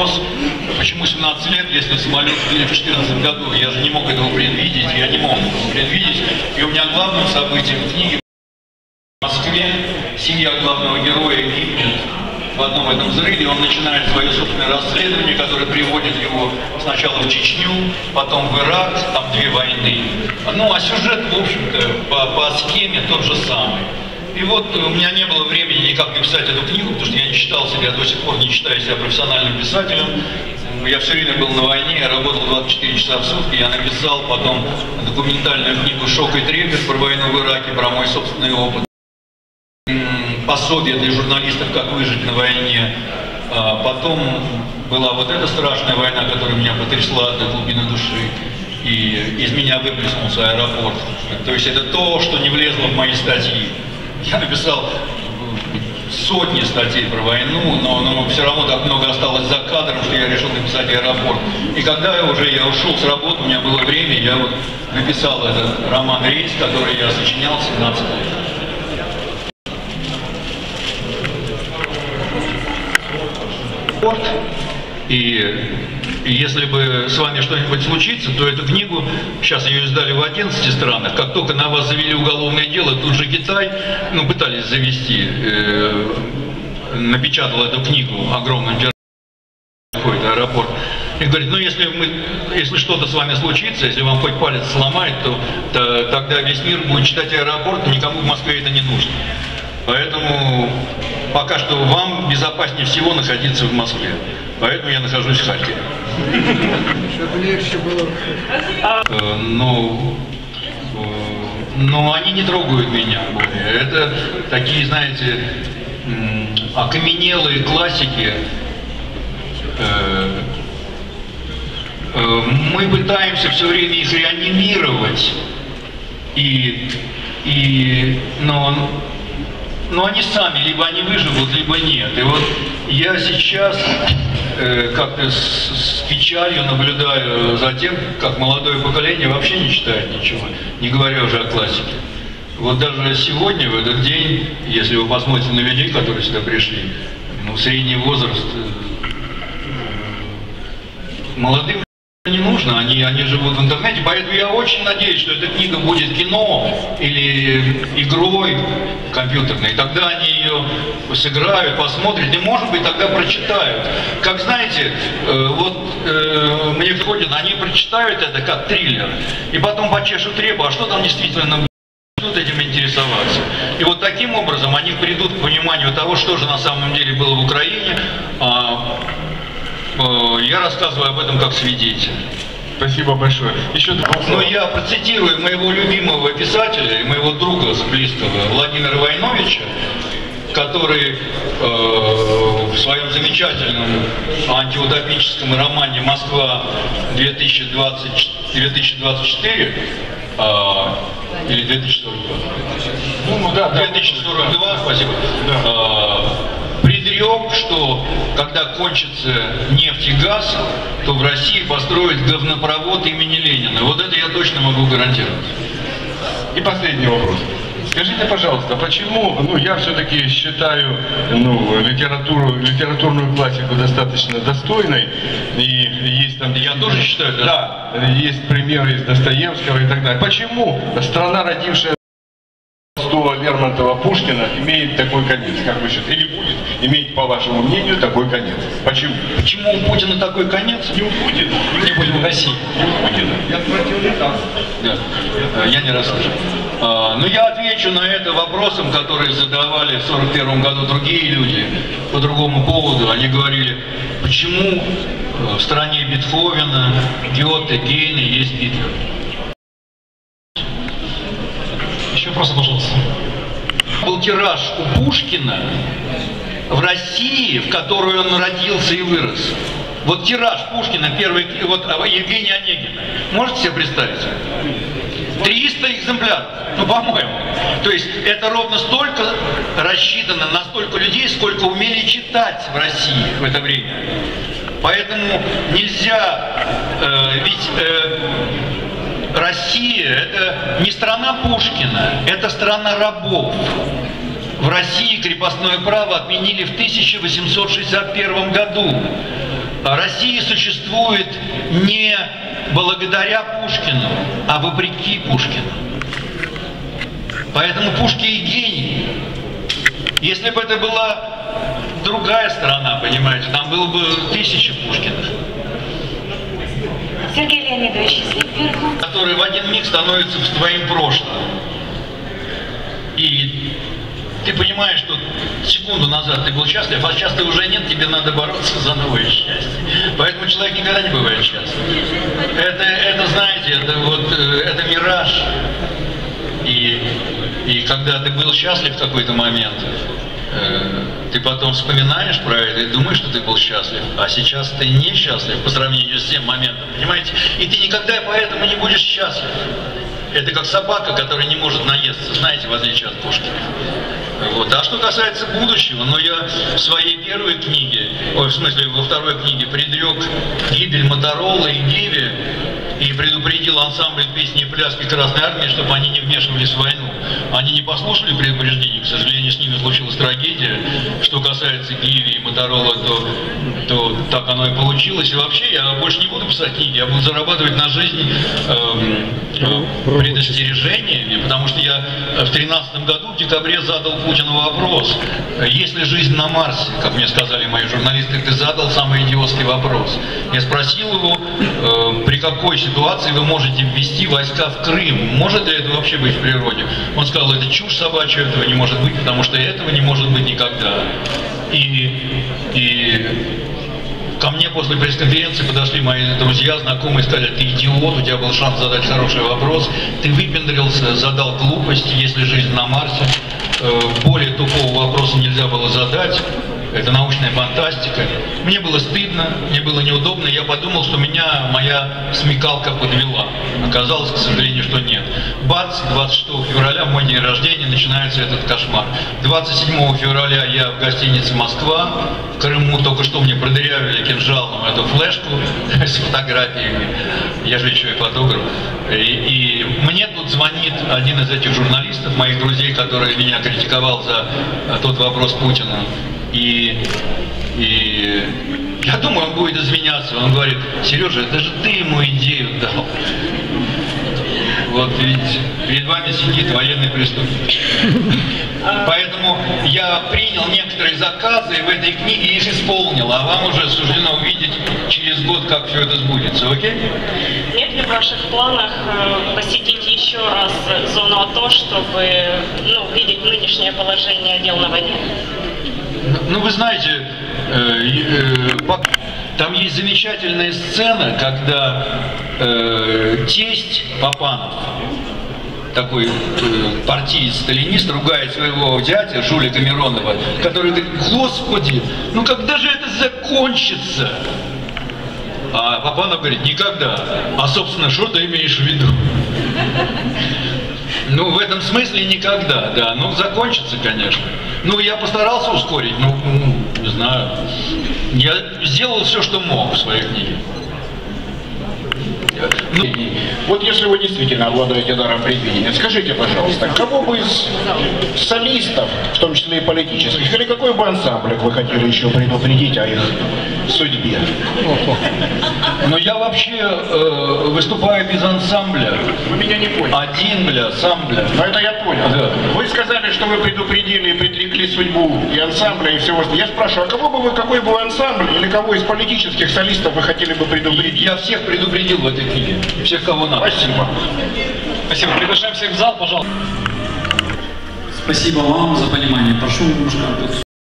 вопрос, почему 17 лет, если самолет сбили в 2014 году? Я же не мог этого предвидеть, я не мог предвидеть. И у меня главным событием книги в Москве семья главного героя гибнет в одном этом взрыве. Он начинает свое собственное расследование, которое приводит его сначала в Чечню, потом в Ирак, там две войны. Ну, а сюжет, в общем-то, по, по схеме тот же самый. И вот у меня не было времени никак написать эту книгу, потому что я не считал себя, до сих пор не считаю себя профессиональным писателем. Я все время был на войне, я работал 24 часа в сутки, я написал потом документальную книгу «Шок и трепет» про войну в Ираке, про мой собственный опыт. Пособие для журналистов «Как выжить на войне». А потом была вот эта страшная война, которая меня потрясла до глубины души и из меня выплеснулся аэропорт. То есть это то, что не влезло в мои статьи. Я написал сотни статей про войну, но, но все равно так много осталось за кадром, что я решил написать аэропорт. И когда я уже я ушел с работы, у меня было время, я вот написал этот роман «Рейс», который я сочинял 17 лет. И если бы с вами что-нибудь случится, то эту книгу, сейчас ее издали в 11 странах, как только на вас завели уголовное дело, тут же Китай, ну, пытались завести, э, напечатал эту книгу огромным какой-то аэропорт. И говорит, ну если, мы, если что-то с вами случится, если вам хоть палец сломает, то, то тогда весь мир будет читать аэропорт, никому в Москве это не нужно. Поэтому пока что вам безопаснее всего находиться в Москве. Поэтому я нахожусь в Харькове. Чтобы легче было. Э, ну, э, но они не трогают меня более. Это такие, знаете, окаменелые классики. Э, мы пытаемся все время их реанимировать, и, и, но но они сами, либо они выживут, либо нет. И вот я сейчас э, как-то с печалью наблюдаю за тем, как молодое поколение вообще не читает ничего, не говоря уже о классике. Вот даже сегодня, в этот день, если вы посмотрите на людей, которые сюда пришли, ну, средний возраст э, молодым не нужно, они, они живут в интернете, поэтому я очень надеюсь, что эта книга будет кино или игрой компьютерной. Тогда они ее сыграют, посмотрят и, может быть, тогда прочитают. Как знаете, э, вот э, мне входит, они прочитают это как триллер, и потом почешут репу, а что там действительно будут этим интересоваться. И вот таким образом они придут к пониманию того, что же на самом деле было в Украине, Э, я рассказываю об этом как свидетель. Спасибо большое. Еще Ну, я процитирую моего любимого писателя и моего друга близкого Владимира Войновича, который э, в своем замечательном антиутопическом романе «Москва 2020, 2024» э, или 2042? Ну, да, 2042, спасибо. Да. Э, предрек, что когда кончится нефть и газ, то в России построят говнопровод имени Ленина. Вот это я точно могу гарантировать. И последний вопрос. Скажите, пожалуйста, почему, ну, я все-таки считаю, ну, литературу, литературную классику достаточно достойной, и есть там... Я тоже считаю, да? Да, есть примеры из Достоевского и так далее. Почему страна, родившая Толстого, Лермонтова, Пушкина имеет такой конец, как вы считаете, или будет иметь, по вашему мнению, такой конец? Почему? Почему у Путина такой конец? Не у Путина. Не будем в России. Не у Путина. Я спросил не так. Да. Я не расслышал. А, Но ну, я отвечу на это вопросом, который задавали в 41 году другие люди по другому поводу. Они говорили, почему э, в стране Бетховена, Гёте, Гейна есть Гитлер? вопросы, пожалуйста. Тираж у Пушкина в России, в которой он родился и вырос. Вот тираж Пушкина, первый, вот а, Евгения Онегина. Можете себе представить? 300 экземпляров, ну, по-моему. То есть это ровно столько рассчитано на столько людей, сколько умели читать в России в это время. Поэтому нельзя, э, ведь э, Россия – это не страна Пушкина, это страна рабов. В России крепостное право отменили в 1861 году. Россия существует не благодаря Пушкину, а вопреки Пушкину. Поэтому Пушкин и гений. Если бы это была другая страна, понимаете, там было бы тысячи Пушкиных, Сергей Леонидович, если которые в один миг становятся в твоим прошлым. И ты понимаешь, что секунду назад ты был счастлив, а сейчас ты уже нет, тебе надо бороться за новое счастье. Поэтому человек никогда не бывает счастлив. Это, это знаете, это вот, э, это мираж. И, и когда ты был счастлив в какой-то момент, э, ты потом вспоминаешь про это и думаешь, что ты был счастлив, а сейчас ты несчастлив по сравнению с тем моментом, понимаете? И ты никогда поэтому не будешь счастлив. Это как собака, которая не может наесться, знаете, в отличие от Пушкина. Вот. А что касается будущего, ну я в своей первой книге, ой, в смысле во второй книге предрек гибель Моторола и Гиви и предупредил ансамбль песни и пляски Красной Армии, чтобы они не вмешивались в войну. Они не послушали предупреждений, к сожалению, с ними случилась трагедия. Что касается Гиви и Моторола, то, то так оно и получилось. И вообще я больше не буду писать книги, я буду зарабатывать на жизнь э, предостережениями, потому что я в 2013 году в декабре задал Путину вопрос, есть ли жизнь на Марсе, как мне сказали мои журналисты, ты задал самый идиотский вопрос. Я спросил его, э, при какой ситуации вы можете ввести войска в Крым, может ли это вообще быть в природе? Он сказал, это чушь собачья, этого не может быть, потому что этого не может быть никогда. И, и Ко мне после пресс-конференции подошли мои друзья, знакомые, сказали, ты идиот, у тебя был шанс задать хороший вопрос, ты выпендрился, задал глупость, если жизнь на Марсе. Э, Более тупого вопроса нельзя было задать. Это научная фантастика. Мне было стыдно, мне было неудобно, я подумал, что меня моя смекалка подвела. Оказалось, к сожалению, что нет. Бац, 26 февраля, мой день рождения, начинается этот кошмар. 27 февраля я в гостинице «Москва», в Крыму только что мне продырявили кинжалом эту флешку с фотографиями. Я же еще и фотограф. И, и мне тут звонит один из этих журналистов, моих друзей, который меня критиковал за э, тот вопрос Путина. И, и я думаю, он будет извиняться. Он говорит, Сережа, это же ты ему идею дал. Вот ведь перед вами сидит военный преступник. Поэтому я принял некоторые заказы и в этой книге их исполнил, а вам уже суждено увидеть через год, как все это сбудется, окей? Нет ли в ваших планах э, посетить еще раз зону АТО, чтобы ну, видеть нынешнее положение дел на войне? Ну, вы знаете, э, э, там есть замечательная сцена, когда э, тесть Папанов, такой э, партиец-сталинист, ругает своего дядя Жулика Миронова, который говорит, господи, ну когда же это закончится? А Папанов говорит, никогда. А, собственно, что ты имеешь в виду? Ну, в этом смысле никогда, да. Ну, закончится, конечно. Ну, я постарался ускорить, ну, ну, не знаю. Я сделал все, что мог в своей книге. Ну, Вот если вы действительно обладаете даром предвидения, скажите, пожалуйста, кого бы из солистов, в том числе и политических, или какой бы ансамбль вы хотели еще предупредить о их судьбе? но я вообще э, выступаю без ансамбля. Вы меня не поняли. Один, бля, сам, бля. Но это я понял. Да. Вы сказали, что вы предупредили и предрекли судьбу и ансамбля, и всего. Я спрашиваю, а кого бы вы, какой бы вы ансамбль, или кого из политических солистов вы хотели бы предупредить? Я всех предупредил в этой книге. Всех, кого надо. Спасибо. Спасибо. Приглашаем всех в зал, пожалуйста. Спасибо вам за понимание. Прошу немножко